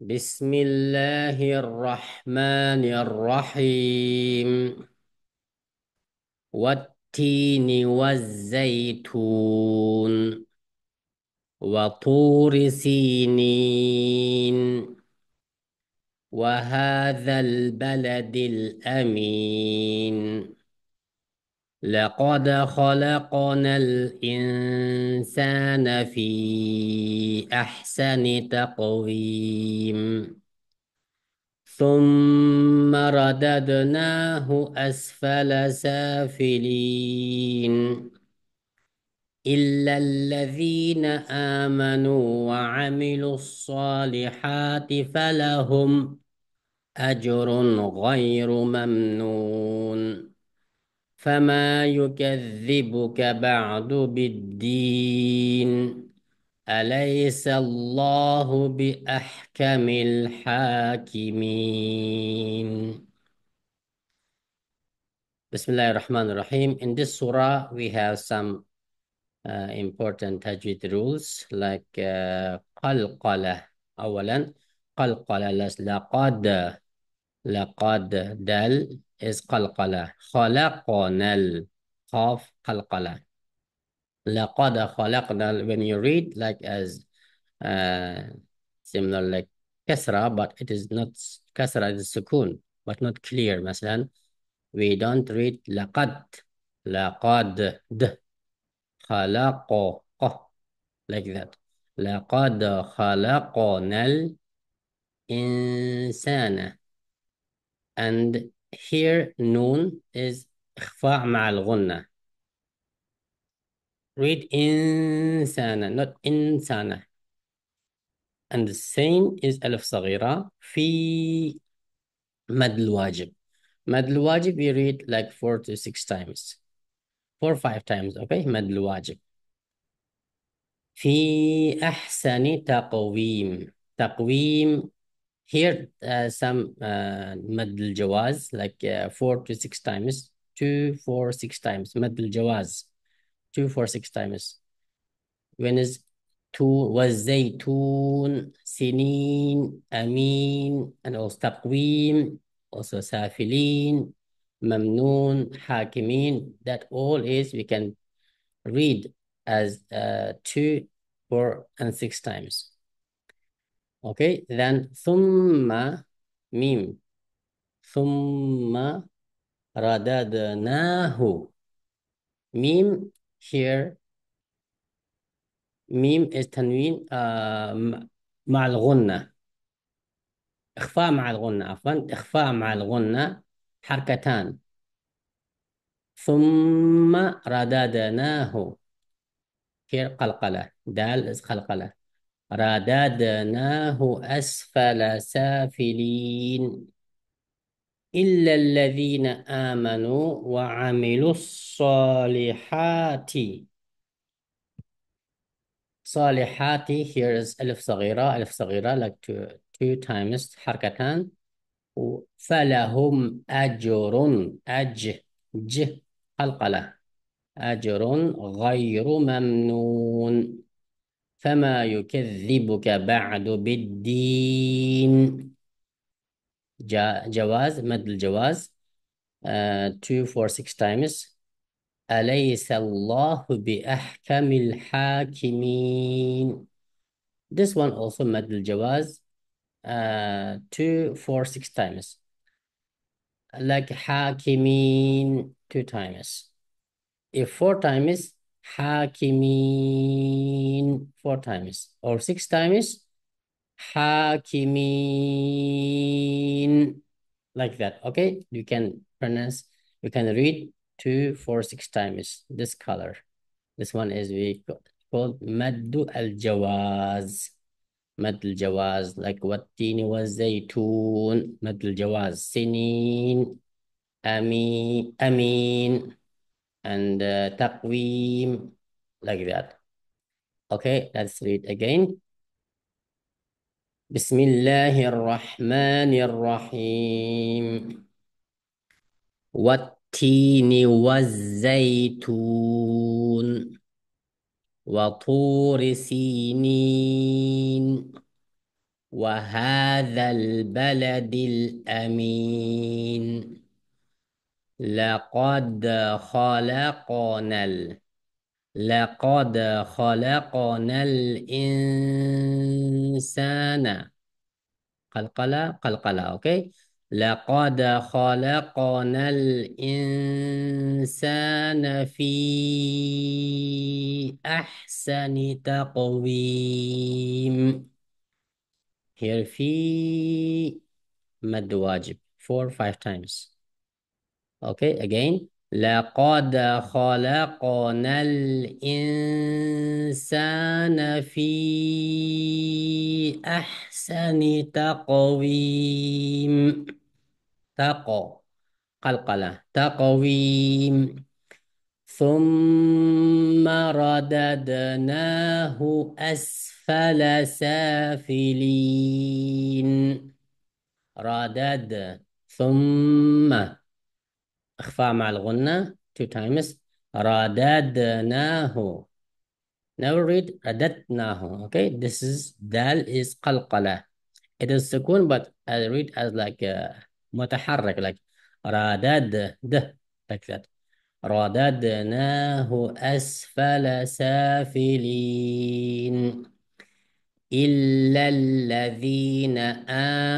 بسم الله الرحمن الرحيم. والتين والزيتون وطور سينين. وهذا البلد الأمين. لقد خلقنا الإنسان في أحسن تقويم. ثم رددناه أسفل سافلين. إلا الذين آمنوا وعملوا الصالحات فلهم أجر غير ممنون. فما يكذبك بعد بالدين أليس الله بأحكم الحاكمين Bismillah ar-Rahman ar-Rahim. In this surah, we have some uh, important tajweed rules like uh, qalqala. أولا قلقلة لقد لقد دل is قلقلة خلقنا القاف قلقلة لقد خلقنا when you read like as uh, similar like كسرة but it is not كسرة it is سكون but not clear مثلا we don't read لقد لقد د خلق like that لقد خلقنا الإنسان and here نون is إخفاء مع الغنة. Read إنسانة not إنسانة and the same is ألف صغيرة في مد الواجب. مد الواجب we read like four to six times. Four five times okay مد الواجب. في أحسن تقويم. تقويم here uh, some uh, مد الجواز like uh, four to six times two four six times مد الجواز two four six times when is two والزيتون سنين أمين and also تقويم also سافلين ممنون حاكمين that all is we can read as uh, two four and six times Okay then ثم ميم. ثم رددناه. ميم here. ميم is تنوين م- مع الغنة. إخفاء مع الغنة عفوا إخفاء مع الغنة حركتان. ثم رددناه. here قلقلة دال is قلقلة. رددناه أسفل سافلين إلا الذين آمنوا وعملوا الصالحات. صالحات here is ألف صغيرة. ألف صغيرة like two, two times حركتان. فلهم أجر أج ج قلقلة أجر غير ممنون. فما يكذبك بعد بالدين جواز مد الجواز uh, two four six times أليس الله بأحكم الحاكمين This one also مد الجواز uh, two four six times like حاكمين two times if four times حاكمين four times or six times حاكمين like that okay you can pronounce you can read two four six times this color this one is we ca- called مد الجواز مد الجواز like والتين والزيتون مد الجواز سنين أمين أمين and uh, تقويم. like that okay let's read again. بسم الله الرحمن الرحيم. والتين والزيتون. وطور سينين. وهذا البلد الأمين. لقد خلقنا ال... لقد خلقنا الإنسان. قلقلة؟ قلقلة أوكي. لقد خلقنا الإنسان في أحسن تقويم. Here في مد واجب. Four five times. Okay again. لقد خلقنا الإنسان في أحسن تقويم. تقو قلقلة. تقويم. ثم رددناه أسفل سافلين. ردد. ثم إخفاء مع الغنة two times. رددناه Now read رددناه okay. This is دال is قلقلة. It is سكون but I read as like uh, متحرك. Like ردد ده like that. رددناه أسفل سافلين. إلا الذين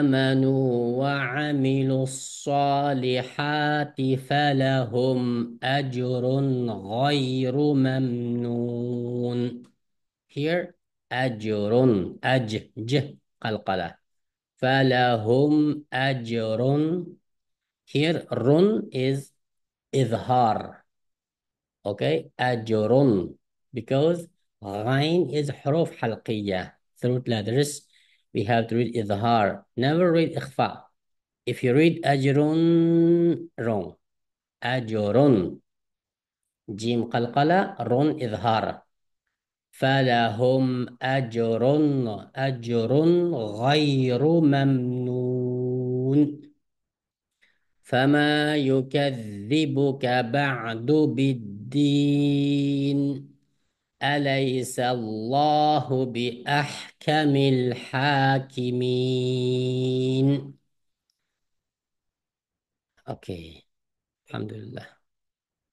آمنوا وعملوا الصالحات فلهم أجر غير ممنون. Here أجر أج ج قلقلة. فلهم أجر Here run is إظهار. Okay أجر because غين is حروف حلقية. Through letters. We have to read إظهار never read إخفاء if you read أجر wrong. أجر جيم قلقلة رن إظهار فلهم أجر أجر غير ممنون فما يكذبك بعد بالدين أليس الله بأحكم الحاكمين؟ أوكي الحمد لله.